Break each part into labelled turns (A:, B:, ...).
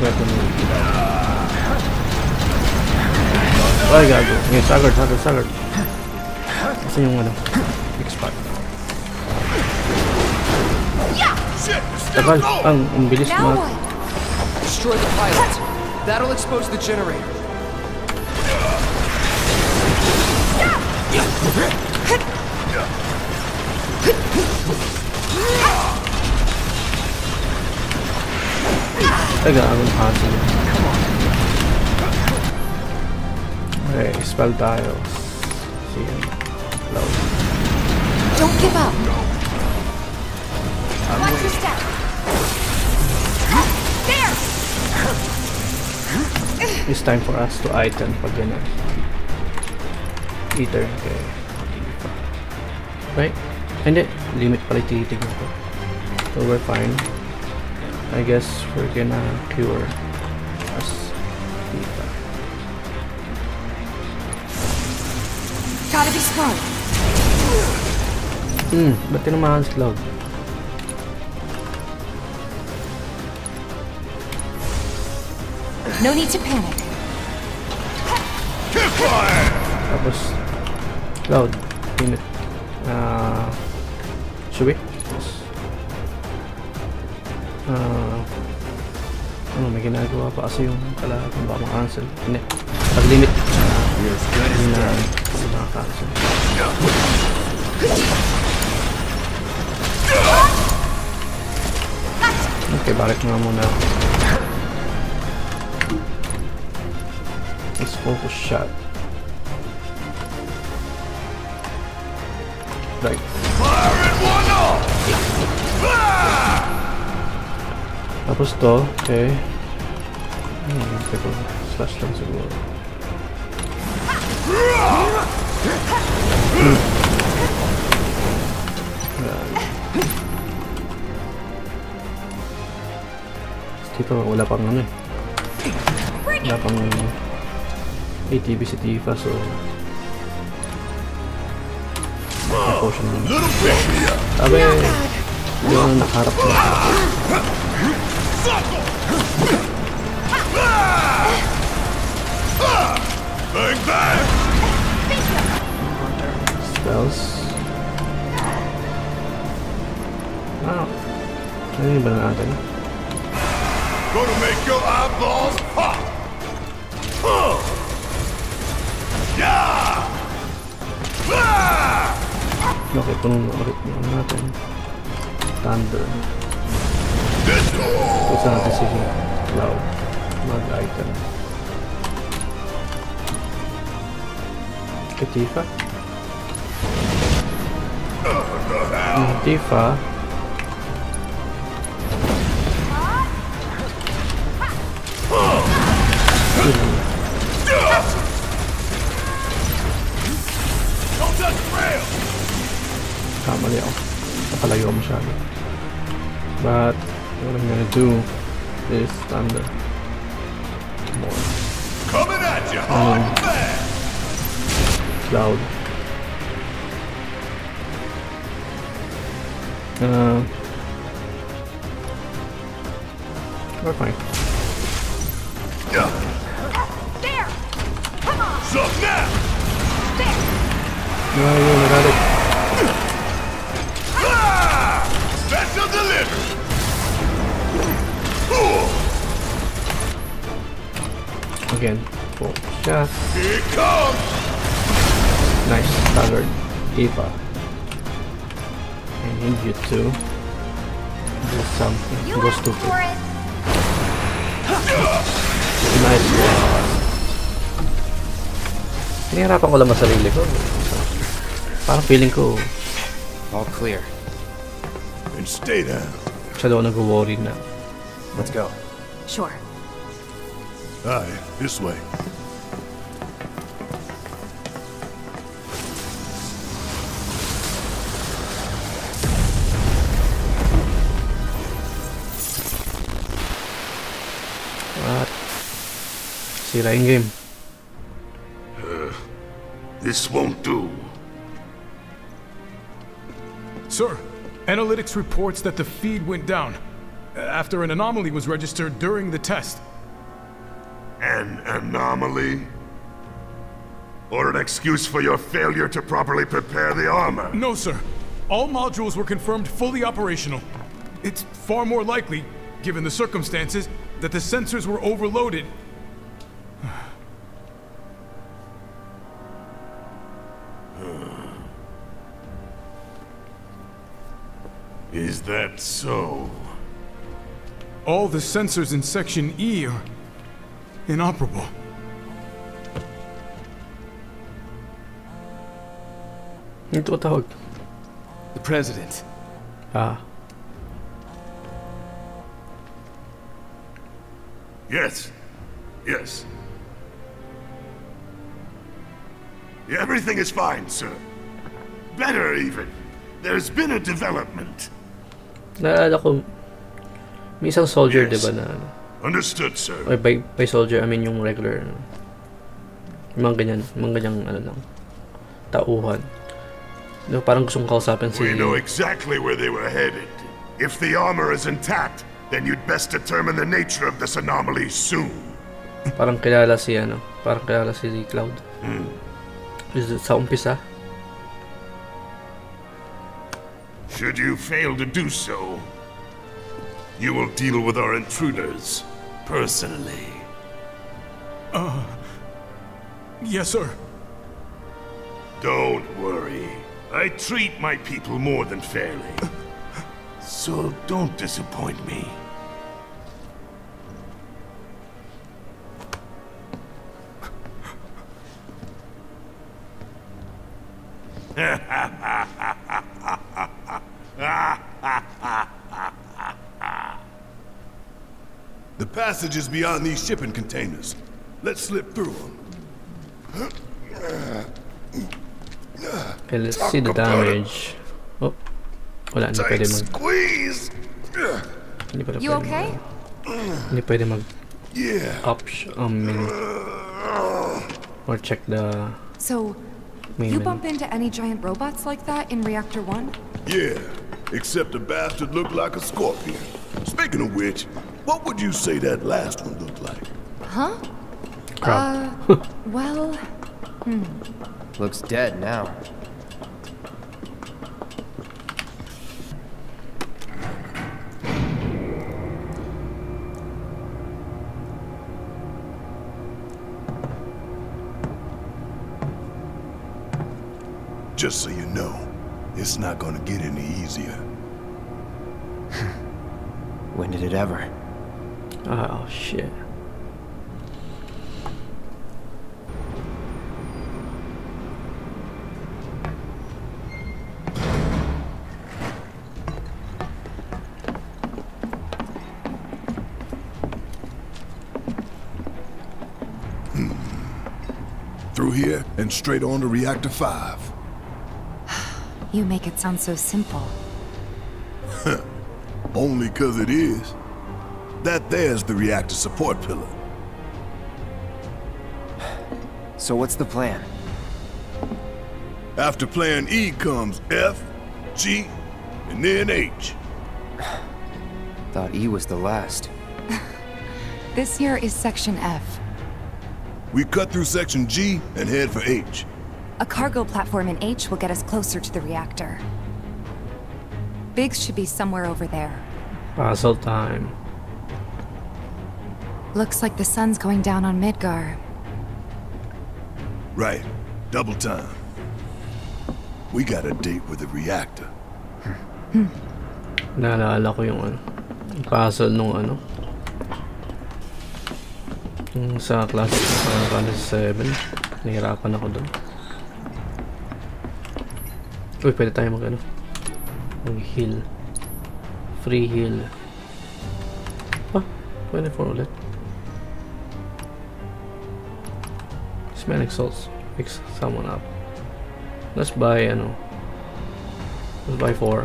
A: weapon mo. Ay, gago. Ngayon, sagard, sagard, sagard. Kasi yung ano, expert. Tagal, ang, ang bilis
B: Now
A: mag...
B: what?
C: Destroy the pilot. That'll expose the generator.
A: Taga, ang hassle. Okay, spell tayo. Sige. Loud.
B: Don't give up. Watch your step. There!
A: It's time for us to item pag ganun. Eater. Okay. Right? Hindi. Limit pala yung tinitignan ko. So we're fine. I guess we're gonna cure Tifa.
B: Gotta be smart.
A: Hmm, ba't tinamahan si Cloud?
B: No need to panic.
A: Tapos, Cloud, limit. Ah, should we? Yes. Ah, ano, may ginagawa pa kasi yung kalaban baka ma-cancel. Hindi. Pag limit, ah, hindi na, hindi na-cancel. Okay, balik nga muna ako. Let's focus shot. Right. Tapos to, okay. Hmm, teka, slash lang siguro. Hmm. Dito, wala pang ano eh. Wala pang ATV si Tifa, so... Potion na. Sabi, yung nakaharap na.
D: Bang bang!
A: Spells. Ano yung ba na natin?
D: Gonna make your eyeballs pop! Yeah! Ah!
A: Thunder.
D: This
A: Gusto natin si Cloud. Mag-item. Kay Tifa? Hmm, Tifa.
D: don't touch the rail!
A: Kamali ako. Nakalayo ako masyado. But, what I'm gonna do is thunder. More.
D: Coming at you hard!
A: Cloud. Uh, we're fine. Again. Full shot.
D: Here it comes!
A: Nice. Staggered. Eva. I need you to do something.
B: You
A: Go
B: asked
A: stupid.
B: for it!
A: Nice one. Hinihirapan ko lang ang sarili ko. Parang feeling ko,
C: All clear.
D: And stay down.
A: masyado ako nag-worry na.
C: Let's go.
B: Sure.
D: Aye, this way.
A: At sira yung game.
D: This won't do.
E: Sir, analytics reports that the feed went down uh, after an anomaly was registered during the test.
D: An anomaly? Or an excuse for your failure to properly prepare the armor?
E: No, sir. All modules were confirmed fully operational. It's far more likely, given the circumstances, that the sensors were overloaded.
D: Is that so?
E: All the sensors in Section E are inoperable.
A: Ito tawag.
C: The President.
A: Ah.
D: Yes. Yes. Everything is fine, sir. Better, even. There's been a development.
A: Naalala ko, may isang soldier,
D: Yes.
A: di ba, na ano?
D: Understood, sir.
A: Ay, by, by soldier, I mean yung regular. ano. Yung mga ganyan, mga ganyang, ano lang, tauhan. No, parang gustong kausapin si...
D: We know exactly where they were headed. If the armor is intact, then you'd best determine the nature of this anomaly soon.
A: Parang kilala si, ano, parang kilala si Cloud.
D: Hmm.
A: Is it sa umpisa?
D: Should you fail to do so, you will deal with our intruders personally.
E: Uh, yes, sir.
D: Don't worry. I treat my people more than fairly. So don't disappoint me.
F: The passage is beyond these shipping containers. Let's slip through them.
A: Okay, let's see the damage. Oh. Wala, hindi pwede
D: Tight
A: mag...
D: squeeze.
A: Hindi pala
B: You okay?
A: Mag, hindi pwede mag...
F: Yeah.
A: Option... Um, menu. Or check the
B: So,
A: main
B: you
A: menu.
B: bump into any giant robots like that in Reactor 1?
F: Yeah. Except the bastard looked like a scorpion. Speaking of which, what would you say that last one looked like?
B: Huh?
A: Crap.
B: Uh, well,
C: Looks dead now.
F: Just so you know, it's not gonna get any easier.
C: When did it ever?
A: Oh, shit. Hmm.
F: Through here and straight on to Reactor 5.
B: you make it sound so simple.
F: Only 'cause it is. That there's the reactor support pillar.
C: So what's the plan?
F: After plan E comes F, G, and then H.
C: Thought E was the last.
B: This here is Section F.
F: We cut through section G and head for H.
B: A cargo platform in H will get us closer to the reactor. Biggs should be somewhere over there.
A: Puzzle time.
B: Looks like the sun's going down on Midgar.
F: Right. Double time. We got a date with the reactor.
A: Naalala ko yung ano. Yung puzzle nung ano. Yung sa class sa eh, class 7. Nahirapan ako doon. Uy, pwede tayo mag ano. Mag heal. Free heal. Ah, 24 ulit. Smelling salts. Fix someone up. Let's buy ano. Let's buy 4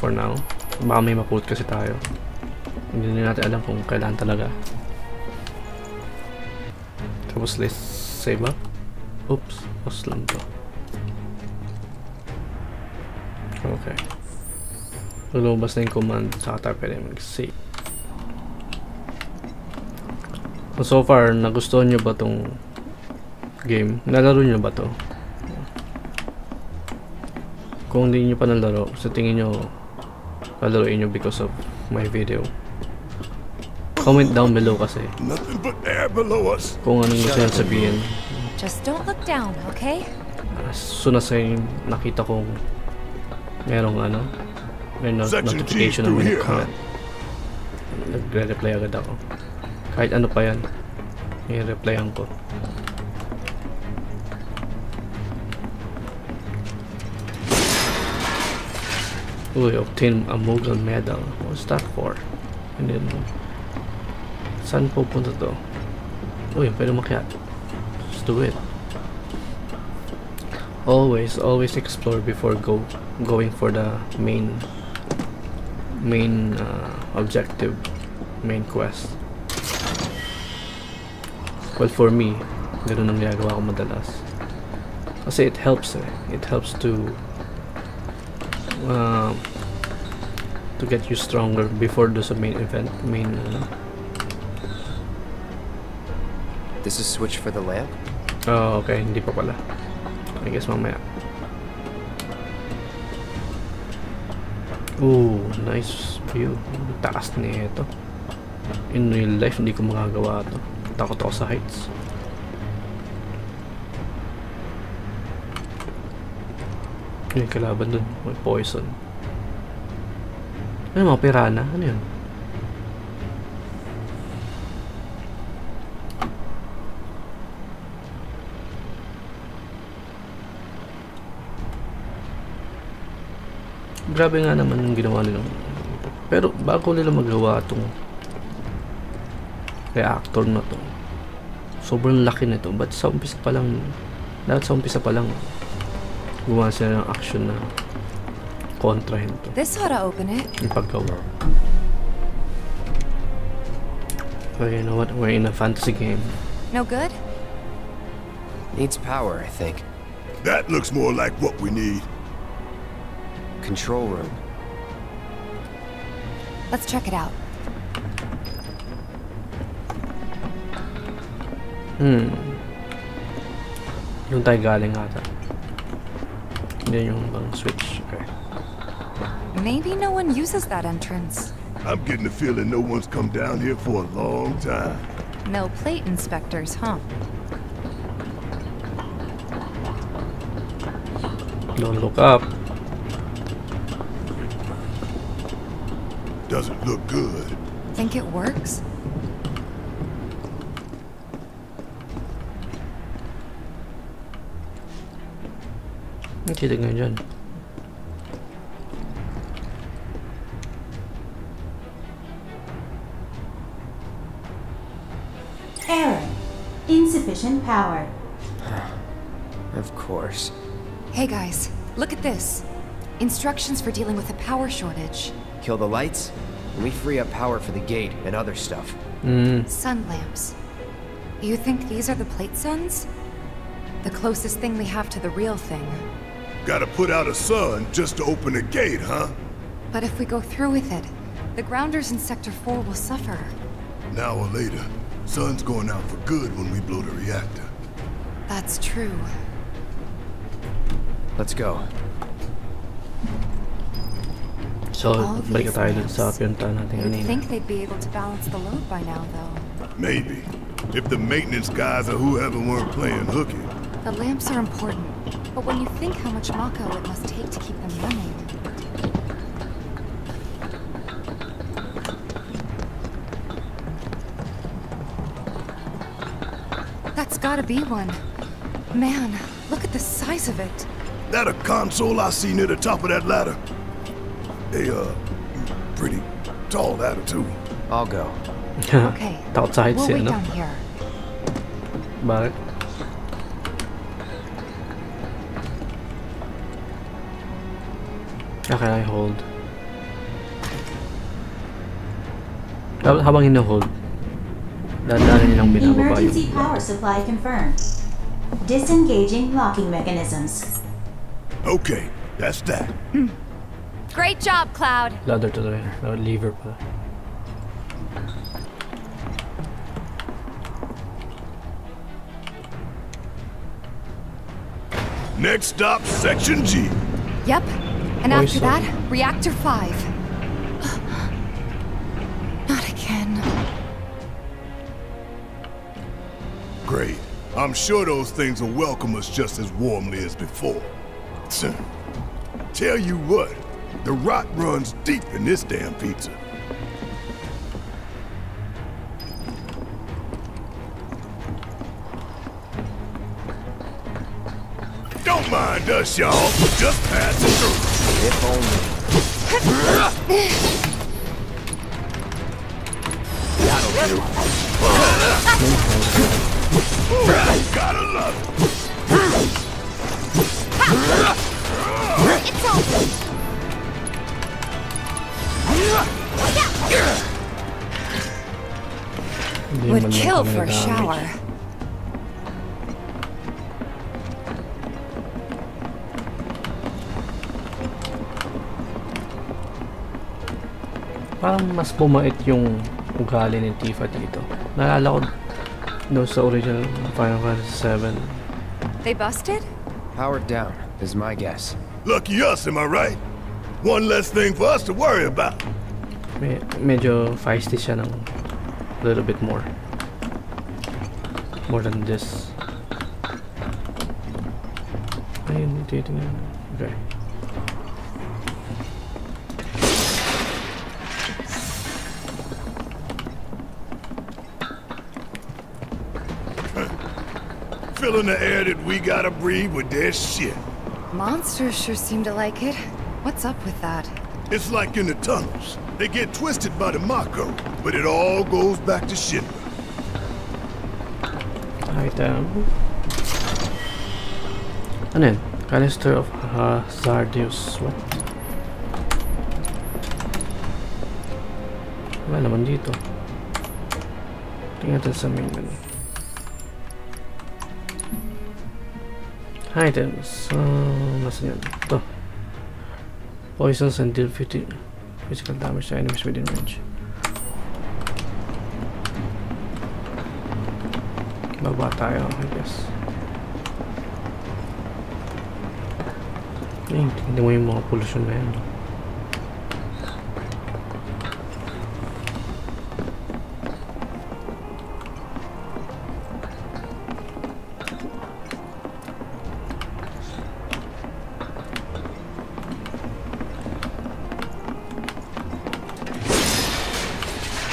A: for now. Baka may mapult kasi tayo. Hindi na natin alam kung kailan talaga. Tapos let's save up. Oops, mas lang to. Okay. Pag lumabas na yung command, saka tayo pwede mag-save. So far, nagustuhan nyo ba tong game? Nalaro nyo ba to? Kung hindi nyo pa nalaro, sa tingin nyo, lalaroin nyo because of my video. Comment down below kasi kung anong gusto nyo sabihin.
B: Just don't look down, okay?
A: As soon as I nakita kong merong ano, may no- notification na may comment. Nagre-reply agad ako. Kahit ano pa yan, i-replyan ko. Uy, obtain a Mughal medal. What's that for? And then, saan pupunta to? Uy, pwede makyat. Let's do it. Always, always explore before go going for the main main uh, objective, main quest. Well, for me, ganun ang ginagawa ko madalas. Kasi it helps eh. It helps to um, to get you stronger before sa main event, main ano.
C: This is switch for the lamp?
A: Oh, okay, hindi pa pala. I guess mamaya. Ooh, nice view. Taas nito. In real life, hindi ko magagawa to. Takot ako sa heights. May kalaban dun. May poison. Ano mga pirana? Ano yun? Grabe nga naman yung ginawa nila. Pero bago nila magawa itong reactor na to, sobrang laki nito. But sa umpisa pa lang, dapat sa umpisa pa lang, gumawa sila ng action na kontrahin to.
B: This ought to open it.
A: Yung paggawa. But you know what? We're in a fantasy game.
B: No good?
C: Needs power, I think.
F: That looks more like what we need.
C: Control room.
B: Let's check it out.
A: Hmm. Yung tayo galing ata. Hindi yung bang switch. Okay.
B: Maybe no one uses that entrance.
F: I'm getting the feeling no one's come down here for a long time.
B: No plate inspectors, huh?
A: Don't look up.
F: Doesn't look good.
B: Think it works?
A: Ang titig nga dyan.
G: Error. Insufficient power.
C: Of course.
B: Hey guys, look at this. Instructions for dealing with a power shortage.
C: Kill the lights, and we free up power for the gate and other stuff. Mm.
B: Sun lamps. You think these are the plate suns? The closest thing we have to the real thing.
F: Gotta put out a sun just to open a gate, huh?
B: But if we go through with it, the grounders in Sector 4 will suffer.
F: Now hour later, sun's going out for good when we blow the reactor.
B: That's true.
C: Let's go.
A: So,
B: All
A: balik
B: these
A: tayo dun sa
B: lamps.
A: pinuntahan natin
B: You'd
A: kanina.
B: think they'd be able to balance the load by now, though.
F: Maybe. If the maintenance guys or whoever weren't playing hooky.
B: The lamps are important, but when you think how much Mako it must take to keep them running... That's gotta be one. Man, look at the size of it.
F: That a console I see near the top of that ladder? They, uh, pretty tall ladder, too.
C: I'll go.
B: Okay,
A: Takot sa heights
B: we'll wait
A: no?
B: down here.
A: Okay, I hold? How about in the hold?
G: Emergency power supply confirmed. Disengaging locking mechanisms.
F: Okay, that's that.
B: Great job, Cloud.
A: Ladder to the ladder, lever.
F: Next stop, Section G.
B: Yep, and after that, Reactor 5. Not again.
F: Great. I'm sure those things will welcome us just as warmly as before. Tell you what, the rot runs deep in this damn pizza. Don't mind us, y'all. Just passing through.
C: If only. That'll do.
F: Gotta love it.
B: It's over. Would kill for a shower.
A: Parang mas bumait yung ugali ni Tifa dito. Naalala ko no, sa original Final Fantasy 7.
B: They busted?
C: Powered down is my guess.
F: Lucky us, am I right? One less thing for us to worry about.
A: Me medyo feisty siya ng little bit more. More than this. Ayun, titingnan. Okay.
F: Filling the air that we gotta breathe with their shit.
B: Monsters sure seem to like it. What's up with that?
F: It's like in the tunnels. They get twisted by the Mako, but it all goes back to shit.
A: Item. Ano yun? Canister of Hazardius. What? Wala naman dito. Tingnan natin sa main menu. Items. Uh, nasa yan? Ito. Poisons and deal physi- physical damage to enemies within range. Baba tayo, I guess. Tingnan mo yung mga pollution na yan. no?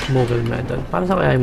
A: Moogle medal. Para sa kaya